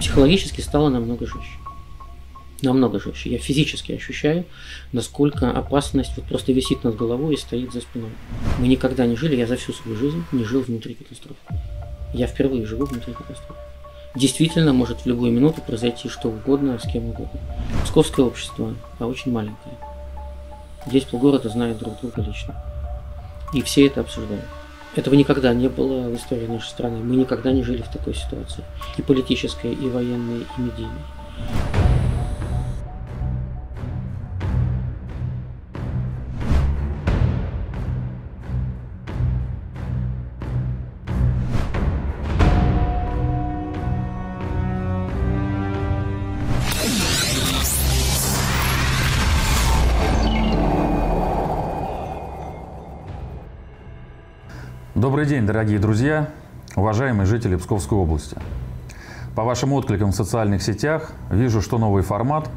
Психологически стало намного жестче. Намного жестче. Я физически ощущаю, насколько опасность вот просто висит над головой и стоит за спиной. Мы никогда не жили, я за всю свою жизнь не жил внутри катастрофы. Я впервые живу внутри катастрофы. Действительно может в любую минуту произойти что угодно, с кем угодно. Псковское общество, а очень маленькое. Здесь полгорода знают друг друга лично. И все это обсуждают. Этого никогда не было в истории нашей страны. Мы никогда не жили в такой ситуации. И политической, и военной, и медийной. Добрый день, дорогие друзья, уважаемые жители Псковской области. По вашим откликам в социальных сетях вижу, что новый формат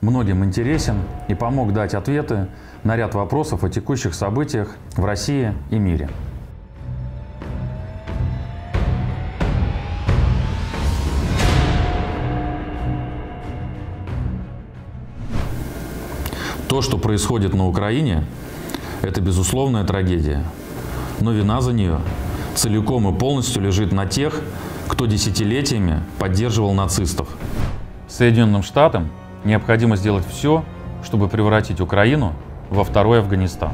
многим интересен и помог дать ответы на ряд вопросов о текущих событиях в России и мире. То, что происходит на Украине, это безусловная трагедия – но вина за нее целиком и полностью лежит на тех, кто десятилетиями поддерживал нацистов. Соединенным Штатам необходимо сделать все, чтобы превратить Украину во второй Афганистан.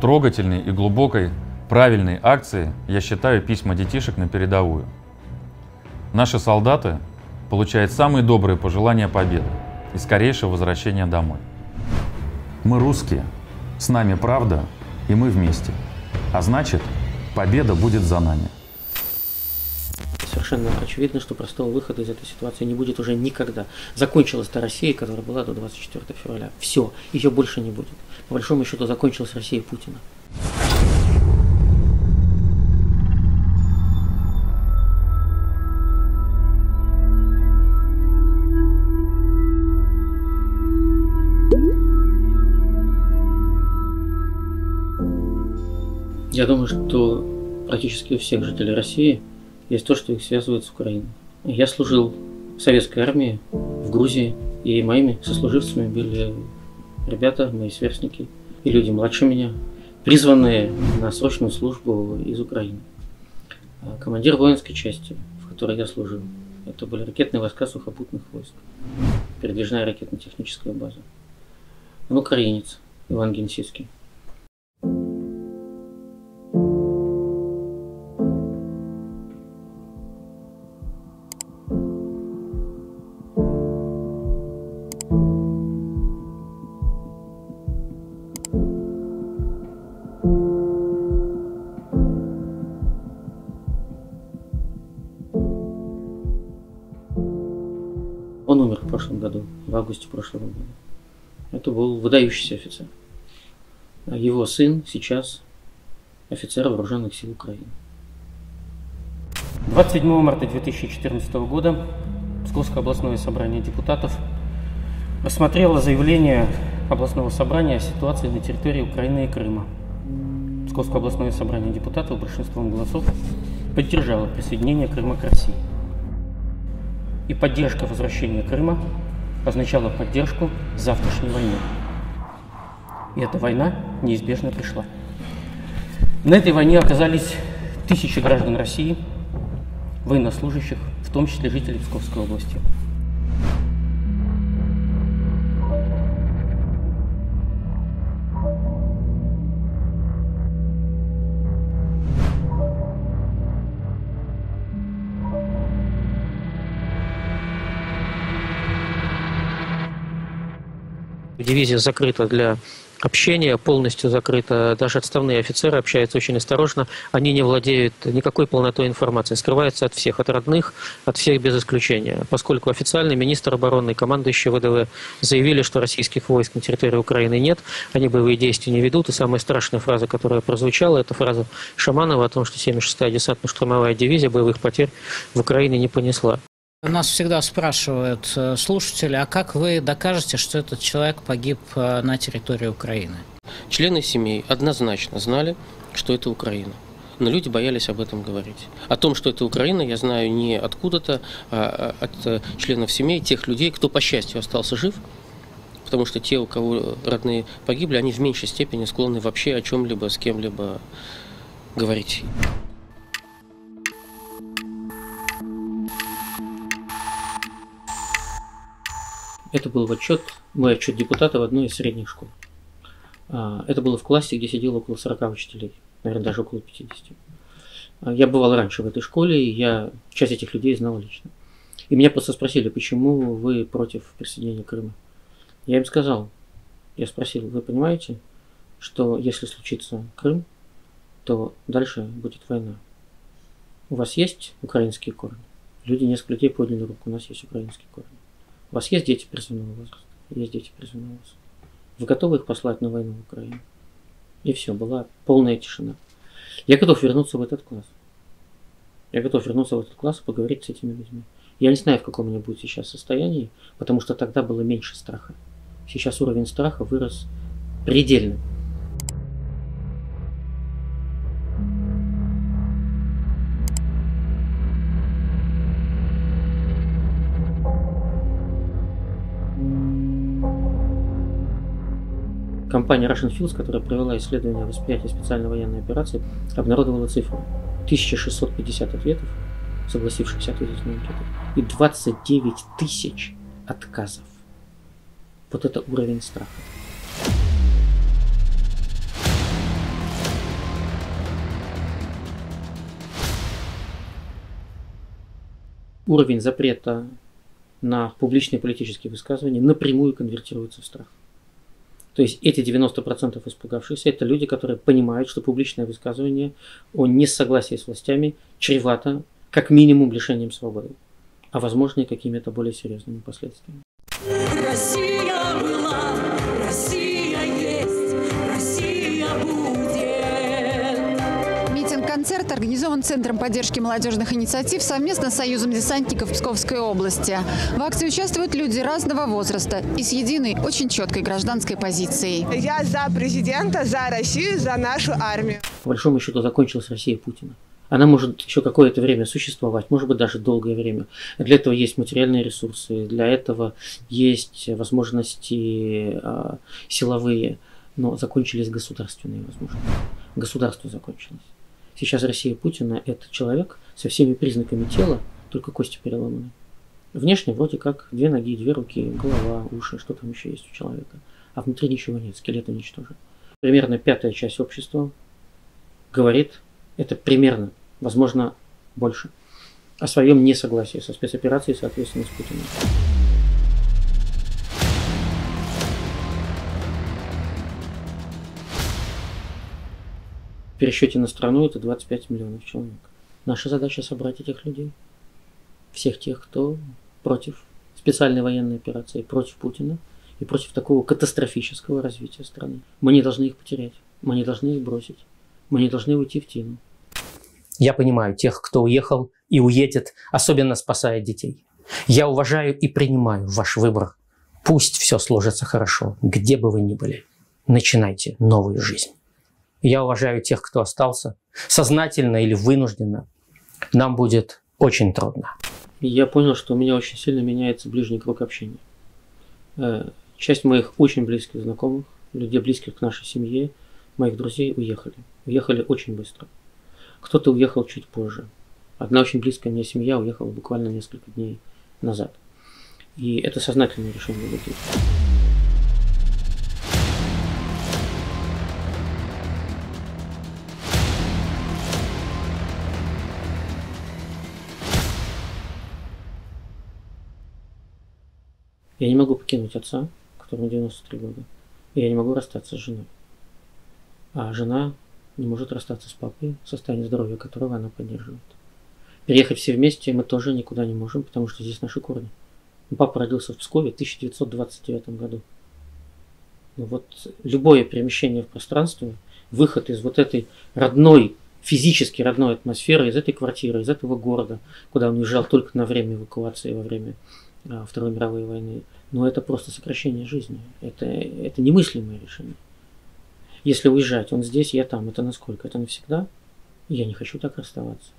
Трогательной и глубокой правильной акцией я считаю письма детишек на передовую. Наши солдаты получают самые добрые пожелания победы и скорейшего возвращения домой. Мы русские, с нами правда, и мы вместе – а значит, победа будет за нами. Совершенно очевидно, что простого выхода из этой ситуации не будет уже никогда. Закончилась та Россия, которая была до 24 февраля. Все, ее больше не будет. По большому счету закончилась Россия Путина. Я думаю, что практически у всех жителей России есть то, что их связывает с Украиной. Я служил в советской армии, в Грузии, и моими сослуживцами были ребята, мои сверстники и люди младше меня, призванные на срочную службу из Украины. А командир воинской части, в которой я служил, это были ракетные войска сухопутных войск, передвижная ракетно-техническая база. Он украинец, Иван Генсицкий. Августе прошлого года. Это был выдающийся офицер. А его сын сейчас офицер вооруженных сил Украины. 27 марта 2014 года Псковское областное собрание депутатов рассмотрело заявление областного собрания о ситуации на территории Украины и Крыма. Псковское областное собрание депутатов большинством голосов поддержало присоединение Крыма к России. И поддержка возвращения Крыма означала поддержку завтрашней войны. И эта война неизбежно пришла. На этой войне оказались тысячи граждан России, военнослужащих, в том числе жителей Псковской области. Дивизия закрыта для общения, полностью закрыта. Даже отставные офицеры общаются очень осторожно. Они не владеют никакой полнотой информации, скрываются от всех, от родных, от всех без исключения. Поскольку официальный министр обороны и командующий ВДВ заявили, что российских войск на территории Украины нет, они боевые действия не ведут. И самая страшная фраза, которая прозвучала, это фраза Шаманова о том, что 76-я десантно-штурмовая дивизия боевых потерь в Украине не понесла. Нас всегда спрашивают э, слушатели, а как вы докажете, что этот человек погиб э, на территории Украины? Члены семей однозначно знали, что это Украина. но люди боялись об этом говорить. О том, что это Украина, я знаю не откуда-то, а от э, членов семей, тех людей, кто, по счастью, остался жив, потому что те, у кого родные погибли, они в меньшей степени склонны вообще о чем-либо с кем-либо говорить. Это был отчет, мой отчет депутата в одной из средних школ. А, это было в классе, где сидело около 40 учителей, наверное, даже около 50. А, я бывал раньше в этой школе, и я часть этих людей знал лично. И меня просто спросили, почему вы против присоединения Крыма. Я им сказал, я спросил, вы понимаете, что если случится Крым, то дальше будет война. У вас есть украинские корни? Люди, несколько людей подняли руку, у нас есть украинские корни. У вас есть дети призывного возраста? Есть дети призывного возраста. Вы готовы их послать на войну в Украину? И все, была полная тишина. Я готов вернуться в этот класс. Я готов вернуться в этот класс и поговорить с этими людьми. Я не знаю, в каком у будет сейчас состоянии, потому что тогда было меньше страха. Сейчас уровень страха вырос предельно. Компания Russian Fields, которая провела исследование восприятия специальной военной операции, обнародовала цифру 1650 ответов, согласившихся ответить на анкету, и 29 тысяч отказов. Вот это уровень страха. Уровень запрета на публичные политические высказывания напрямую конвертируется в страх. То есть эти 90% испугавшихся, это люди, которые понимают, что публичное высказывание о несогласии с властями чревато как минимум лишением свободы, а возможно и какими-то более серьезными последствиями. Россия организован Центром поддержки молодежных инициатив совместно с Союзом десантников Псковской области. В акции участвуют люди разного возраста и с единой, очень четкой гражданской позицией. Я за президента, за Россию, за нашу армию. По большому счету закончилась Россия Путина. Она может еще какое-то время существовать, может быть даже долгое время. Для этого есть материальные ресурсы, для этого есть возможности э, силовые, но закончились государственные возможности. Государство закончилось. Сейчас Россия Путина – это человек со всеми признаками тела, только кости переломаны. Внешне вроде как две ноги, две руки, голова, уши, что там еще есть у человека. А внутри ничего нет, скелет уничтожен. Примерно пятая часть общества говорит, это примерно возможно, больше, о своем несогласии со спецоперацией, соответственно, с Путиным. В пересчете на страну это 25 миллионов человек. Наша задача собрать этих людей. Всех тех, кто против специальной военной операции, против Путина и против такого катастрофического развития страны. Мы не должны их потерять, мы не должны их бросить, мы не должны уйти в тину. Я понимаю тех, кто уехал и уедет, особенно спасая детей. Я уважаю и принимаю ваш выбор. Пусть все сложится хорошо, где бы вы ни были. Начинайте новую жизнь. Я уважаю тех, кто остался, сознательно или вынужденно. Нам будет очень трудно. Я понял, что у меня очень сильно меняется ближний круг общения. Э, часть моих очень близких знакомых, людей близких к нашей семье, моих друзей уехали. Уехали очень быстро. Кто-то уехал чуть позже. Одна очень близкая мне семья уехала буквально несколько дней назад. И это сознательное решение людей. Я не могу покинуть отца, которому 93 года. И я не могу расстаться с женой. А жена не может расстаться с папой, состояние здоровья которого она поддерживает. Переехать все вместе мы тоже никуда не можем, потому что здесь наши корни. Папа родился в Пскове в 1929 году. Ну вот любое перемещение в пространстве, выход из вот этой родной, физически родной атмосферы, из этой квартиры, из этого города, куда он уезжал только на время эвакуации во время Второй мировой войны, ну это просто сокращение жизни. Это, это немыслимое решение. Если уезжать, он здесь, я там, это насколько? Это навсегда? Я не хочу так расставаться.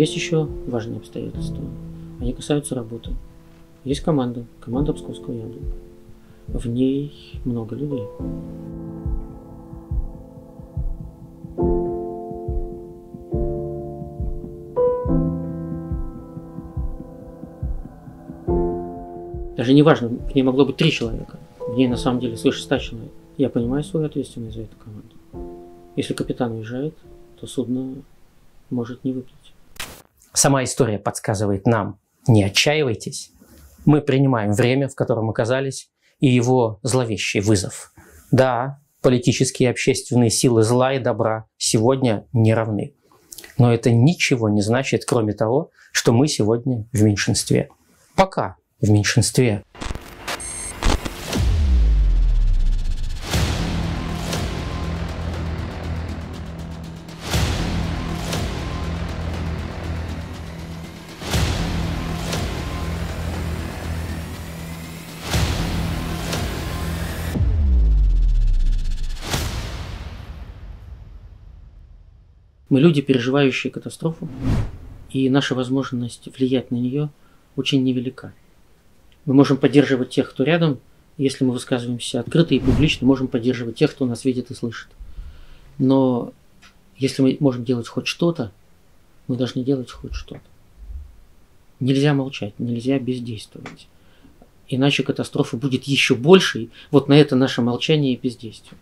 Есть еще важные обстоятельства. Они касаются работы. Есть команда, команда Псковского яблока. В ней много людей. Даже не важно, в ней могло быть три человека. В ней на самом деле свыше ста человек. Я понимаю свою ответственность за эту команду. Если капитан уезжает, то судно может не выплыть. Сама история подсказывает нам, не отчаивайтесь. Мы принимаем время, в котором оказались, и его зловещий вызов. Да, политические и общественные силы зла и добра сегодня не равны. Но это ничего не значит, кроме того, что мы сегодня в меньшинстве. Пока в меньшинстве. Мы люди, переживающие катастрофу, и наша возможность влиять на нее очень невелика. Мы можем поддерживать тех, кто рядом, если мы высказываемся открыто и публично, можем поддерживать тех, кто нас видит и слышит. Но если мы можем делать хоть что-то, мы должны делать хоть что-то. Нельзя молчать, нельзя бездействовать. Иначе катастрофа будет еще большей. Вот на это наше молчание и бездействие.